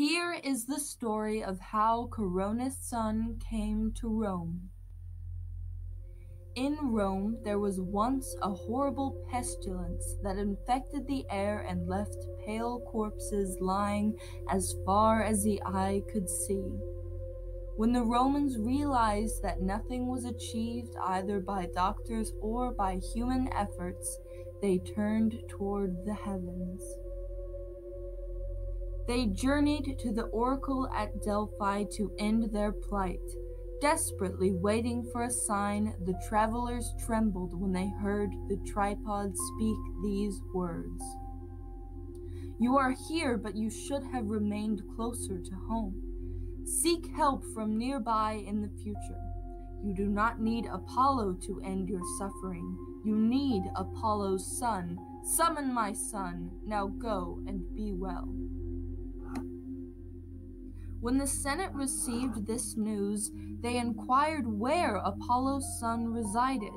Here is the story of how Coronis' son came to Rome. In Rome, there was once a horrible pestilence that infected the air and left pale corpses lying as far as the eye could see. When the Romans realized that nothing was achieved either by doctors or by human efforts, they turned toward the heavens. They journeyed to the oracle at Delphi to end their plight. Desperately waiting for a sign, the travelers trembled when they heard the tripod speak these words You are here, but you should have remained closer to home. Seek help from nearby in the future. You do not need Apollo to end your suffering. You need Apollo's son. Summon my son. Now go and be well. When the Senate received this news, they inquired where Apollo's son resided,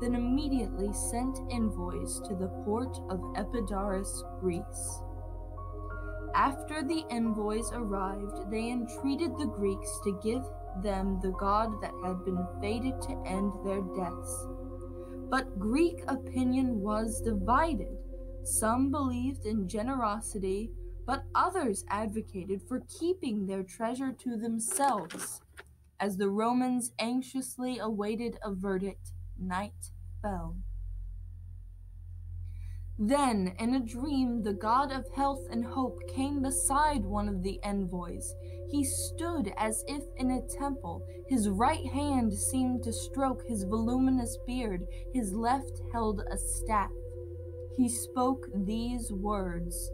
then immediately sent envoys to the port of Epidaurus, Greece. After the envoys arrived, they entreated the Greeks to give them the god that had been fated to end their deaths. But Greek opinion was divided. Some believed in generosity, but others advocated for keeping their treasure to themselves. As the Romans anxiously awaited a verdict, night fell. Then, in a dream, the god of health and hope came beside one of the envoys. He stood as if in a temple. His right hand seemed to stroke his voluminous beard, his left held a staff. He spoke these words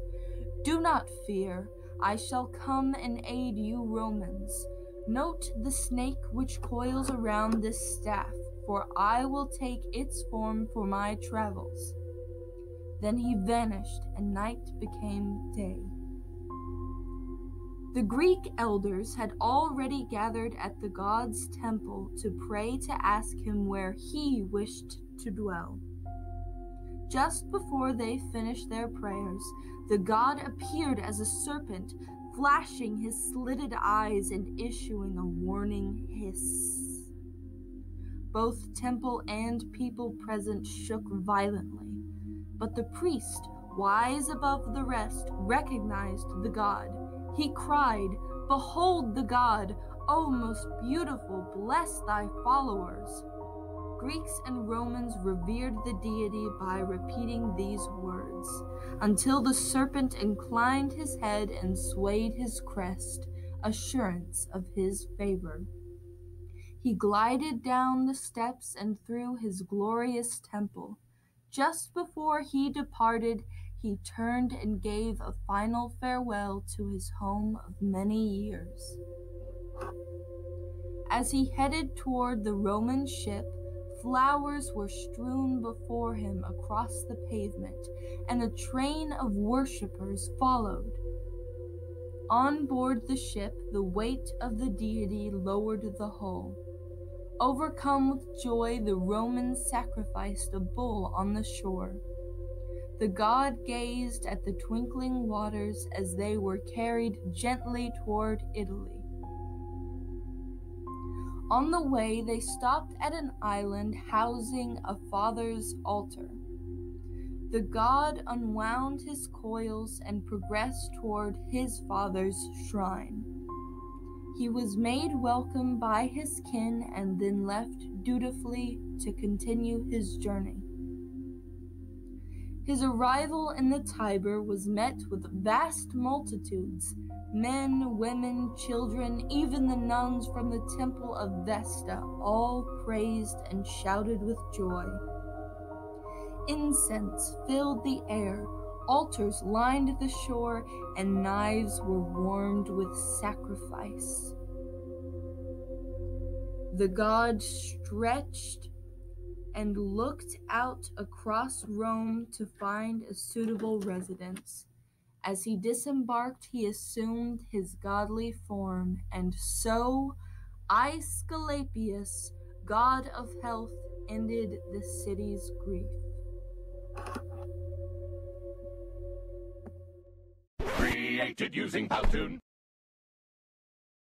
do not fear, I shall come and aid you, Romans. Note the snake which coils around this staff, for I will take its form for my travels. Then he vanished, and night became day. The Greek elders had already gathered at the god's temple to pray to ask him where he wished to dwell. Just before they finished their prayers, the god appeared as a serpent, flashing his slitted eyes and issuing a warning hiss. Both temple and people present shook violently, but the priest, wise above the rest, recognized the god. He cried, Behold the god! O most beautiful, bless thy followers! Greeks and Romans revered the deity by repeating these words, until the serpent inclined his head and swayed his crest, assurance of his favor. He glided down the steps and through his glorious temple. Just before he departed, he turned and gave a final farewell to his home of many years. As he headed toward the Roman ship, Flowers were strewn before him across the pavement, and a train of worshippers followed. On board the ship, the weight of the deity lowered the hull. Overcome with joy, the Romans sacrificed a bull on the shore. The god gazed at the twinkling waters as they were carried gently toward Italy. On the way, they stopped at an island housing a father's altar. The god unwound his coils and progressed toward his father's shrine. He was made welcome by his kin and then left dutifully to continue his journey. His arrival in the Tiber was met with vast multitudes Men, women, children, even the nuns from the temple of Vesta all praised and shouted with joy. Incense filled the air, altars lined the shore, and knives were warmed with sacrifice. The god stretched and looked out across Rome to find a suitable residence. As he disembarked, he assumed his godly form, and so Aesculapius, god of health, ended the city's grief. Created using Powtoon.